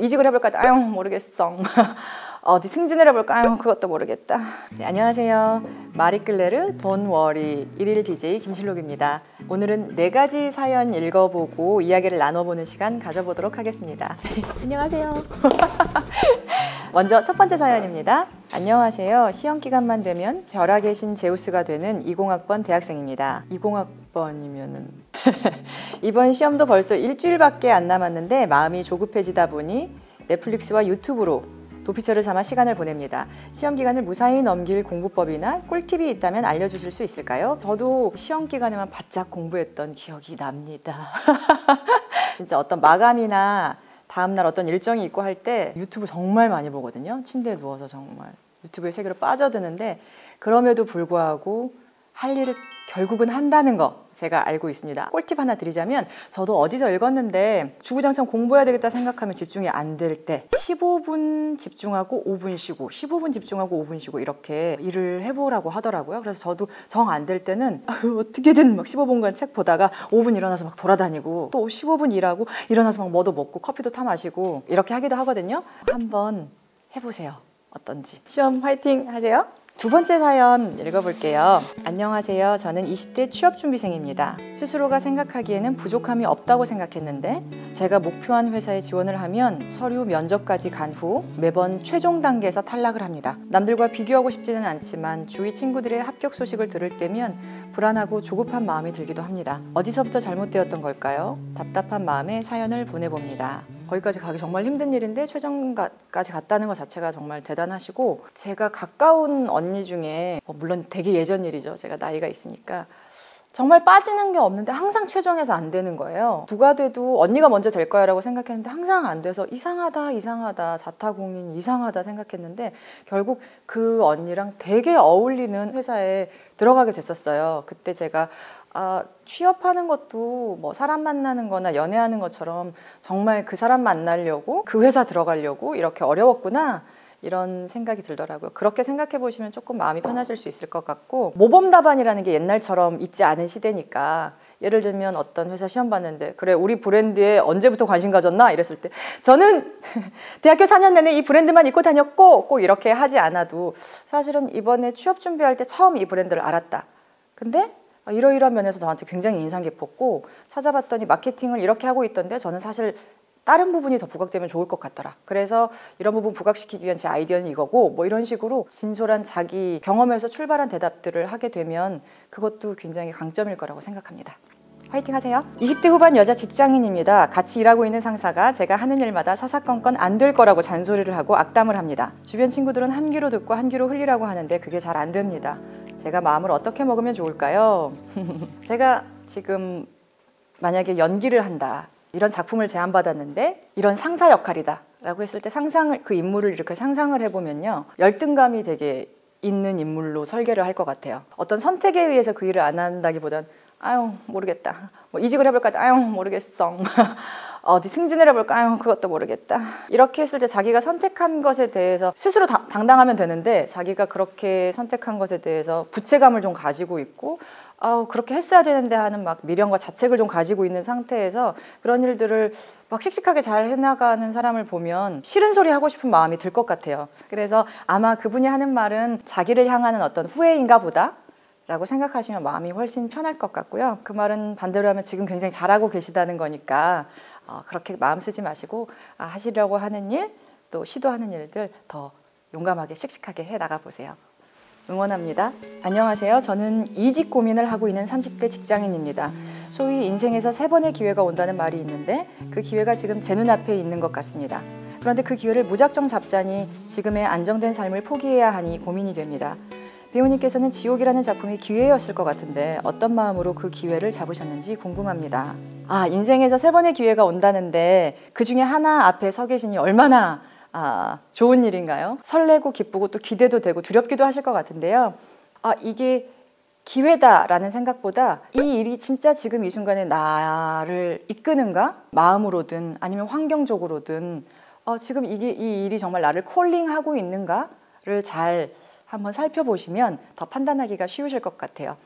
이직을 해볼까? 아유 모르겠어. 어디 승진을 해볼까? 아유 그것도 모르겠다. 네, 안녕하세요. 마리끌레르 돈워리 일일 DJ 김실록입니다. 오늘은 네 가지 사연 읽어보고 이야기를 나눠보는 시간 가져보도록 하겠습니다. 안녕하세요. 먼저 첫 번째 사연입니다. 안녕하세요. 시험 기간만 되면 벼락의 신 제우스가 되는 20학번 대학생입니다. 20학번이면은 이번 시험도 벌써 일주일밖에 안 남았는데 마음이 조급해지다 보니 넷플릭스와 유튜브로 도피처를 삼아 시간을 보냅니다. 시험 기간을 무사히 넘길 공부법이나 꿀팁이 있다면 알려주실 수 있을까요? 저도 시험 기간에만 바짝 공부했던 기억이 납니다. 진짜 어떤 마감이나 다음날 어떤 일정이 있고 할 때 유튜브 정말 많이 보거든요. 침대에 누워서 정말 유튜브의 세계로 빠져드는데 그럼에도 불구하고 할 일을 결국은 한다는 거 제가 알고 있습니다. 꿀팁 하나 드리자면 저도 어디서 읽었는데 주구장창 공부해야 되겠다 생각하면 집중이 안 될 때 15분 집중하고 5분 쉬고 15분 집중하고 5분 쉬고 이렇게 일을 해보라고 하더라고요. 그래서 저도 정 안 될 때는 어떻게든 막 15분간 책 보다가 5분 일어나서 막 돌아다니고 또 15분 일하고 일어나서 막 뭐도 먹고 커피도 타 마시고 이렇게 하기도 하거든요. 한번 해보세요. 어떤지. 시험 화이팅 하세요. 두 번째 사연 읽어볼게요. 안녕하세요. 저는 20대 취업준비생입니다. 스스로가 생각하기에는 부족함이 없다고 생각했는데 제가 목표한 회사에 지원을 하면 서류 면접까지 간 후 매번 최종 단계에서 탈락을 합니다. 남들과 비교하고 싶지는 않지만 주위 친구들의 합격 소식을 들을 때면 불안하고 조급한 마음이 들기도 합니다. 어디서부터 잘못되었던 걸까요? 답답한 마음에 사연을 보내봅니다. 거기까지 가기 정말 힘든 일인데 최종까지 갔다는 것 자체가 정말 대단하시고 제가 가까운 언니 중에 뭐 물론 되게 예전 일이죠. 제가 나이가 있으니까 정말 빠지는 게 없는데 항상 최종에서 안 되는 거예요. 누가 돼도 언니가 먼저 될 거야 라고 생각했는데 항상 안 돼서 이상하다, 이상하다, 자타공인 이상하다 생각했는데 결국 그 언니랑 되게 어울리는 회사에 들어가게 됐었어요. 그때 제가 아, 취업하는 것도 뭐 사람 만나는 거나 연애하는 것처럼 정말 그 사람 만나려고 그 회사 들어가려고 이렇게 어려웠구나. 이런 생각이 들더라고요. 그렇게 생각해 보시면 조금 마음이 편하실 수 있을 것 같고 모범 답안이라는 게 옛날처럼 있지 않은 시대니까 예를 들면 어떤 회사 시험 봤는데 그래 우리 브랜드에 언제부터 관심 가졌나 이랬을 때 저는 대학교 4년 내내 이 브랜드만 입고 다녔고 꼭 이렇게 하지 않아도 사실은 이번에 취업 준비할 때 처음 이 브랜드를 알았다. 근데 이러이러한 면에서 저한테 굉장히 인상 깊었고 찾아봤더니 마케팅을 이렇게 하고 있던데 저는 사실 다른 부분이 더 부각되면 좋을 것 같더라. 그래서 이런 부분 부각시키기 위한 제 아이디어는 이거고 뭐 이런 식으로 진솔한 자기 경험에서 출발한 대답들을 하게 되면 그것도 굉장히 강점일 거라고 생각합니다. 화이팅 하세요. 20대 후반 여자 직장인입니다. 같이 일하고 있는 상사가 제가 하는 일마다 사사건건 안 될 거라고 잔소리를 하고 악담을 합니다. 주변 친구들은 한 귀로 듣고 한 귀로 흘리라고 하는데 그게 잘 안 됩니다. 제가 마음을 어떻게 먹으면 좋을까요? 제가 지금 만약에 연기를 한다. 이런 작품을 제안받았는데 이런 상사 역할이다. 라고 했을 때 상상을, 그 인물을 이렇게 상상을 해보면요. 열등감이 되게 있는 인물로 설계를 할 것 같아요. 어떤 선택에 의해서 그 일을 안 한다기보단 아유, 모르겠다. 뭐 이직을 해볼까? 아유, 모르겠어. 어디 승진을 해볼까? 아유, 그것도 모르겠다. 이렇게 했을 때 자기가 선택한 것에 대해서 스스로 다, 당당하면 되는데 자기가 그렇게 선택한 것에 대해서 부채감을 좀 가지고 있고 아우 그렇게 했어야 되는데 하는 막 미련과 자책을 좀 가지고 있는 상태에서 그런 일들을 막 씩씩하게 잘 해나가는 사람을 보면 싫은 소리 하고 싶은 마음이 들 것 같아요. 그래서 아마 그분이 하는 말은 자기를 향하는 어떤 후회인가 보다. 라고 생각하시면 마음이 훨씬 편할 것 같고요. 그 말은 반대로 하면 지금 굉장히 잘하고 계시다는 거니까 어, 그렇게 마음 쓰지 마시고 아, 하시려고 하는 일, 또 시도하는 일들 더 용감하게 씩씩하게 해 나가 보세요. 응원합니다. 안녕하세요. 저는 이직 고민을 하고 있는 30대 직장인입니다. 소위 인생에서 세 번의 기회가 온다는 말이 있는데 그 기회가 지금 제 눈앞에 있는 것 같습니다. 그런데 그 기회를 무작정 잡자니 지금의 안정된 삶을 포기해야 하니 고민이 됩니다. 배우님께서는 지옥이라는 작품이 기회였을 것 같은데 어떤 마음으로 그 기회를 잡으셨는지 궁금합니다. 아, 인생에서 세 번의 기회가 온다는데 그 중에 하나 앞에 서 계시니 얼마나 아, 좋은 일인가요? 설레고 기쁘고 또 기대도 되고 두렵기도 하실 것 같은데요. 아, 이게 기회다라는 생각보다 이 일이 진짜 지금 이 순간에 나를 이끄는가? 마음으로든 아니면 환경적으로든 어, 지금 이게 이 일이 정말 나를 콜링하고 있는가를 잘 한번 살펴보시면 더 판단하기가 쉬우실 것 같아요.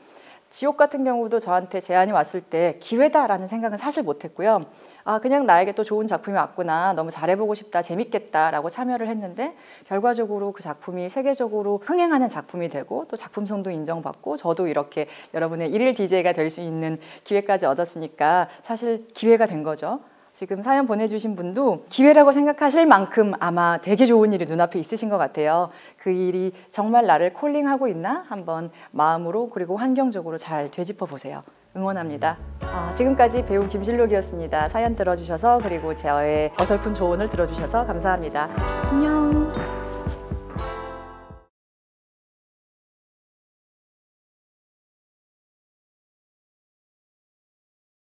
지옥 같은 경우도 저한테 제안이 왔을 때 기회다라는 생각은 사실 못했고요. 아 그냥 나에게 또 좋은 작품이 왔구나 너무 잘해보고 싶다 재밌겠다라고 참여를 했는데 결과적으로 그 작품이 세계적으로 흥행하는 작품이 되고 또 작품성도 인정받고 저도 이렇게 여러분의 일일 DJ가 될 수 있는 기회까지 얻었으니까 사실 기회가 된 거죠. 지금 사연 보내주신 분도 기회라고 생각하실 만큼 아마 되게 좋은 일이 눈앞에 있으신 것 같아요. 그 일이 정말 나를 콜링하고 있나 한번 마음으로 그리고 환경적으로 잘 되짚어 보세요. 응원합니다. 아, 지금까지 배우 김실록이었습니다. 사연 들어주셔서 그리고 저의 어설픈 조언을 들어주셔서 감사합니다. 안녕.